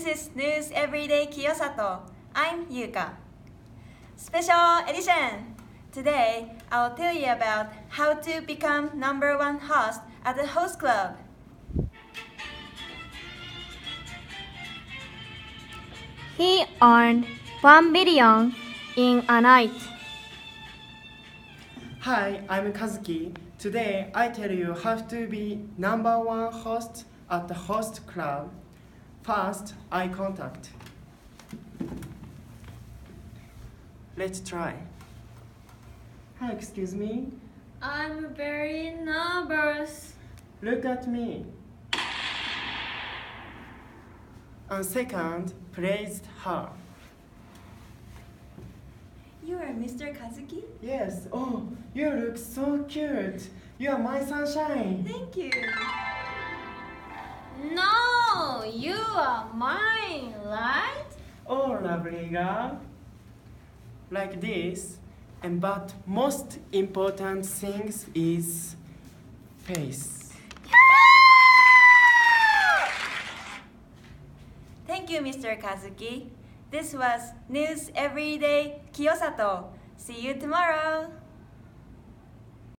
This is News Everyday Kiyosato. I'm Yuka. Special edition! Today, I'll tell you about how to become number one host at the host club. He earned 1 billion in a night. Hi, I'm Kazuki. Today I tell you how to be number one host at the host club. First, eye contact. Let's try. Hi, excuse me. I'm very nervous. Look at me. And second, praised her. You are Mr. Kazuki? Yes, oh, you look so cute. You are my sunshine. Thank you. Are mine, right? Oh, lovely girl. Like this, and but most important things is face. Thank you, Mr. Kazuki. This was News Everyday Kiyosato. See you tomorrow.